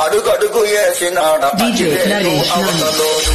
అడుగడుగు వేసినాడ DJ Naresh అవతలోడు